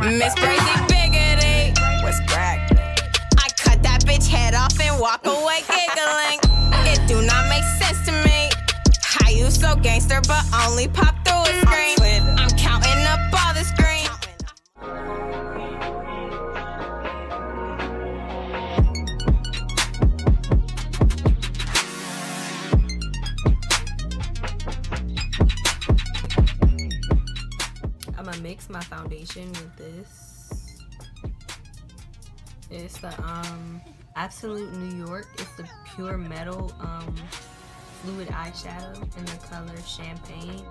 Miss Crazy Biggity. What's crack? I cut that bitch head off and walk away giggling. It do not make sense to me. How you so gangster but only pop mix my foundation with this. It's the um Absolute New York. It's the pure metal um fluid eyeshadow in the color champagne.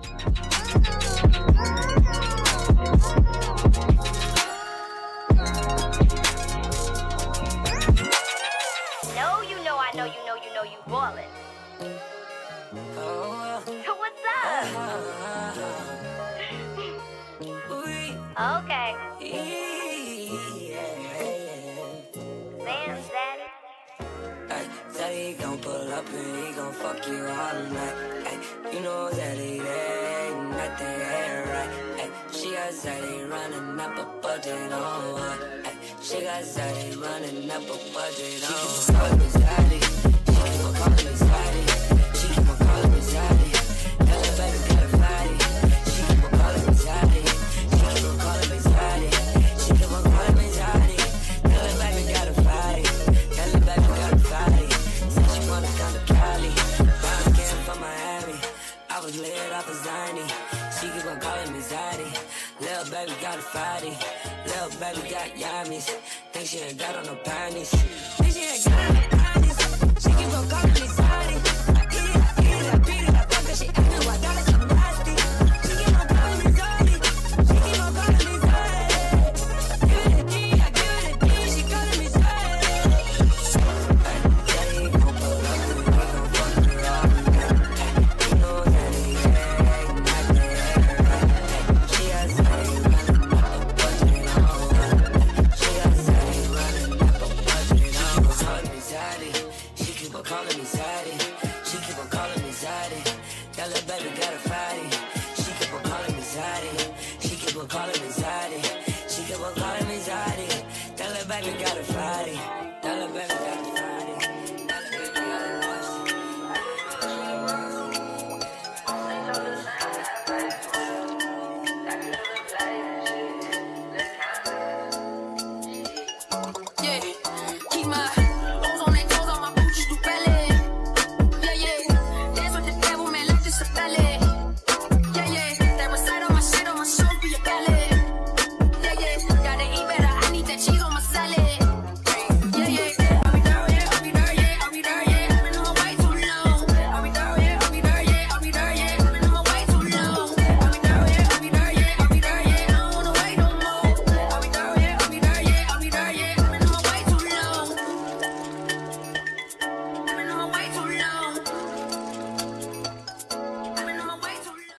No, you know, I know, you know, you know, you ballin'. So what's up? Okay. Sam's daddy. Ay, Daddy gon' pull up and he gon' fuck you all night. Ay, you know that it ain't nothing ain't right. Ay, she got Zaddy running up a budget on her. Ay, she got Zaddy running up a budget on her. She keep on calling me Zaddy. Little baby got a fatty. Little baby got yummies. Think she ain't got on no panties. Think she ain't got calling me Zaddy. She keep on calling me Zaddy. That little baby gotta fight it. She keep on calling me Zaddy. She keep on calling me